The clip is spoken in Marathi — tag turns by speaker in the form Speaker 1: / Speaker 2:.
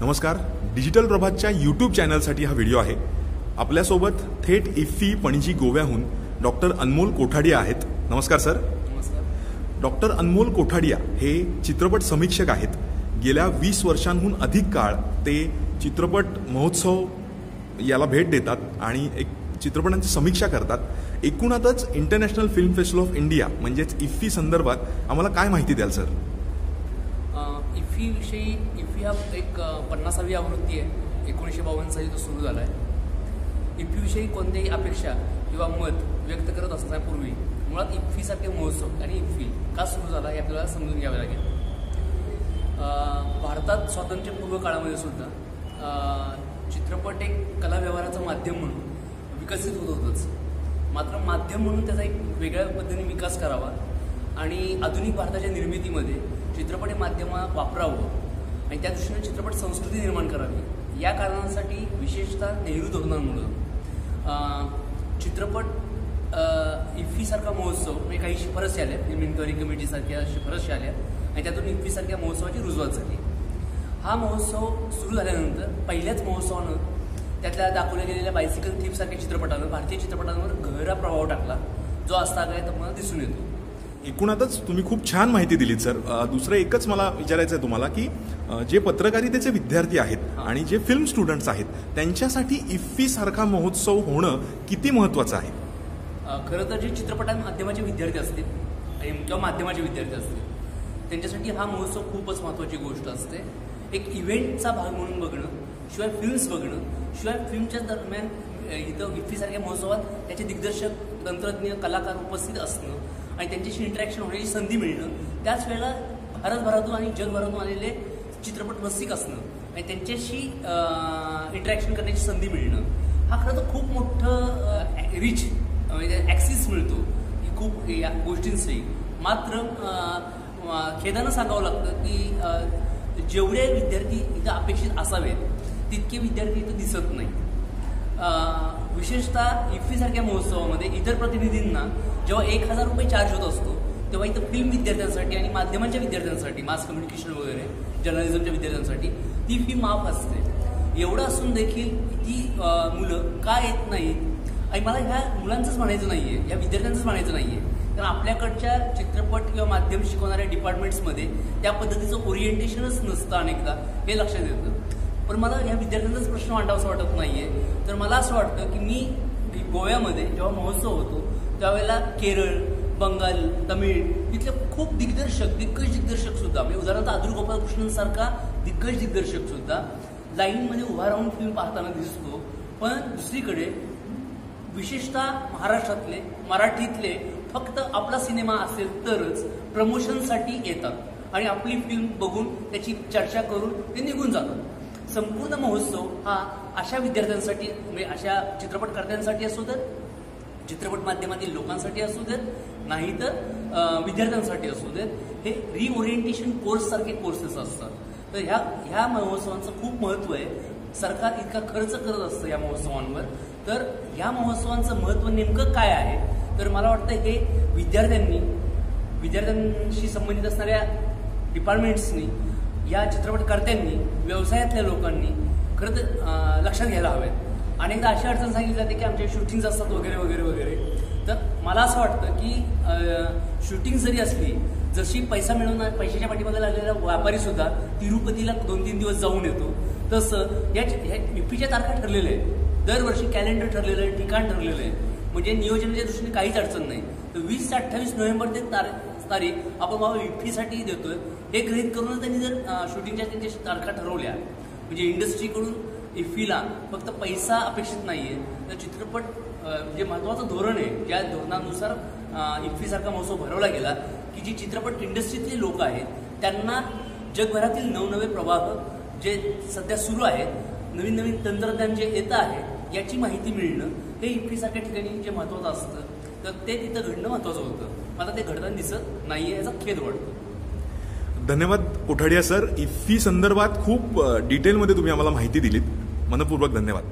Speaker 1: नमस्कार. डिजिटल प्रभातच्या यूट्यूब चॅनलसाठी हा व्हिडिओ आहे. आपल्यासोबत थेट इफ्फी पणजी गोव्याहून डॉक्टर अनमोल कोठाडिया आहेत. नमस्कार सर.
Speaker 2: नमस्कार.
Speaker 1: डॉक्टर अनमोल कोठाडिया हे चित्रपट समीक्षक आहेत. गेल्या वीस वर्षांहून अधिक काळ ते चित्रपट महोत्सव याला भेट देतात आणि एक चित्रपटांची समीक्षा करतात. एकूणातच international film festival of India म्हणजेच इफ्फी संदर्भात आम्हाला काय माहिती द्याल सर?
Speaker 2: इफ्फीविषयी इफ्फी हा एक पन्नासावी आवृत्ती आहे एकोणीसशे बावन्न साली तो सुरू झाला आहे इफ्फीविषयी कोणत्याही अपेक्षा किंवा मत व्यक्त करत असण्यापूर्वी मुळात इफ्फीसारखे महोत्सव आणि इफ्फी का सुरू झाला हे आपल्याला समजून घ्यावे लागेल. भारतात स्वातंत्र्यपूर्व काळामध्ये सुद्धा चित्रपट एक कला व्यवहाराचं माध्यम म्हणून विकसित होत होतंच. मात्र माध्यम म्हणून त्याचा एक वेगळ्या पद्धतीने विकास करावा आणि आधुनिक भारताच्या निर्मितीमध्ये चित्रपट हे माध्यम वापरावं आणि त्या दृष्टीने चित्रपट संस्कृती निर्माण करावी. या कारणांसाठी विशेषतः नेहरू धोरणांमुळं चित्रपट इफ्फीसारखा महोत्सव म्हणजे काही शिफारसी आल्या फिल्म इन्क्वायरी कमिटीसारख्या शिफारशी आल्या आणि त्यातून इफ्फीसारख्या महोत्सवाची रुजवात झाली. हा महोत्सव सुरू झाल्यानंतर पहिल्याच महोत्सवानं त्यातल्या दाखवल्या गेलेल्या बायसिकल थीपसारख्या चित्रपटानं भारतीय चित्रपटांवर गहरा प्रभाव टाकला जो आजतागायत मला दिसून येतो.
Speaker 1: एकूणातच तुम्ही खूप छान माहिती दिलीत सर. दुसरं एकच मला विचारायचं आहे तुम्हाला की जे पत्रकारितेचे विद्यार्थी आहेत आणि जे फिल्म स्टुडंट्स आहेत त्यांच्यासाठी इफ्फी सारखा महोत्सव होणं किती महत्वाचं आहे?
Speaker 2: खरं तर जे चित्रपटां माध्यमाचे विद्यार्थी असतील किंवा माध्यमाचे विद्यार्थी असतील त्यांच्यासाठी हा महोत्सव खूपच महत्त्वाची गोष्ट असते. एक इव्हेंटचा भाग म्हणून बघणं शिवाय फिल्म्स बघणं शिवाय फिल्मच्या दरम्यान इथं इफ्फीसारख्या महोत्सवात त्याचे दिग्दर्शक तंत्रज्ञ कलाकार उपस्थित असणं आणि त्यांच्याशी इंटरॅक्शन होण्याची संधी मिळणं. त्याच वेळेला भारतभरातून आणि जगभरातून आलेले चित्रपट रसिक असणं आणि त्यांच्याशी इंटरॅक्शन करण्याची संधी मिळणं. हा खरं तर खूप मोठं रिच म्हणजे ॲक्सिस मिळतो. ही खूप या गोष्टींशी मात्र खेदानं सांगावं लागतं की जेवढे विद्यार्थी इथं अपेक्षित असावेत तितके विद्यार्थी इथं दिसत नाही विशेषतः इफ्फीसारख्या महोत्सवामध्ये इतर प्रतिनिधींना जेव्हा एक हजार रुपये चार्ज होत असतो तेव्हा इथं फिल्म विद्यार्थ्यांसाठी आणि माध्यमांच्या विद्यार्थ्यांसाठी मास कम्युनिकेशन वगैरे जर्नलिझमच्या विद्यार्थ्यांसाठी ती फी माफ असते. एवढं असून देखील ती मुलं का येत नाहीत? आणि मला ह्या मुलांचंच म्हणायचं नाही आहे या विद्यार्थ्यांचंच म्हणायचं नाही आहे कारण आपल्याकडच्या चित्रपट किंवा माध्यम शिकवणाऱ्या डिपार्टमेंट्समध्ये त्या पद्धतीचं ओरिएंटेशनच नसतं अनेकदा हे लक्षात येतं. पण मला या विद्यार्थ्यांचाच प्रश्न मांडावासा वाटत नाहीये. तर मला असं वाटतं की मी गोव्यामध्ये जेव्हा महोत्सव होतो त्यावेळेला केरळ बंगाल तमिळ तिथले खूप दिग्दर्शक दिग्गज दिग्दर्शक सुद्धा म्हणजे उदाहरणार्थ आदुर गोपालकृष्णनसारखा दिग्गज दिग्दर्शक सुद्धा लाईनमध्ये उभा राहून फिल्म पाहताना दिसतो. पण दुसरीकडे विशेषतः महाराष्ट्रातले मराठीतले फक्त आपला सिनेमा असेल तरच प्रमोशनसाठी येतात. आणि आपली फिल्म बघून त्याची चर्चा करून ते निघून जातात. संपूर्ण महोत्सव हा अशा विद्यार्थ्यांसाठी म्हणजे अशा चित्रपटकर्त्यांसाठी असू देत चित्रपट माध्यमातील लोकांसाठी असू देत नाही तर विद्यार्थ्यांसाठी असू देत हे रिओरिएंटेशन कोर्स सारखे कोर्सेस असतात. तर ह्या ह्या महोत्सवांचं खूप महत्त्व आहे. सरकार इतका खर्च करत असतं या महोत्सवांवर. तर या महोत्सवांचं महत्त्व नेमकं काय आहे? तर मला वाटतं हे विद्यार्थ्यांनी विद्यार्थ्यांशी संबंधित असणाऱ्या डिपार्टमेंट्सनी या चित्रपटकर्त्यांनी व्यवसायातल्या लोकांनी खरं तर लक्षात घ्यायला हवेत. अनेकदा अशी अडचण सांगितली जाते की आमच्या शूटिंग्स असतात वगैरे वगैरे वगैरे. तर मला असं वाटतं की शूटिंग जरी असली जशी पैसा मिळवून पैशाच्या पाठीमागे लागलेला व्यापारी सुद्धा तिरुपतीला दोन तीन दिवस जाऊन येतो. तसं या ह्या युपीच्या तारखा ठरलेल्या आहेत. दरवर्षी कॅलेंडर ठरलेलं आहे ठिकाण ठरलेलं आहे. म्हणजे नियोजनाच्या दृष्टीने काहीच अडचण नाही. तर वीस ते अठ्ठावीस नोव्हेंबर ते तार- तारीख आपण बाबा युपीसाठी देतोय हे गृहित करून त्यांनी जर शूटिंगच्या त्यांच्या तारखा ठरवल्या. म्हणजे इंडस्ट्रीकडून इफ्फीला फक्त पैसा अपेक्षित नाहीये. तर चित्रपट जे महत्वाचं धोरण आहे ज्या धोरणानुसार इफ्फीसारखा महोत्सव भरवला गेला की जी चित्रपट इंडस्ट्रीतली लोक आहेत त्यांना जगभरातील नवनवे प्रवाह जे सध्या सुरू आहेत नवीन नवीन तंत्रज्ञान जे येतं आहे याची माहिती मिळणं हे इफ्फीसारख्या ठिकाणी जे महत्वाचं असतं तर ते तिथं घडणं महत्वाचं होतं. मला ते घडताना दिसत नाहीये याचा खेद वाटतो
Speaker 1: धन्यवाद कोठाडिया सर. इफ्फी संदर्भात खूप डिटेलमध्ये तुम्ही आम्हाला माहिती दिलीत. मनपूर्वक धन्यवाद.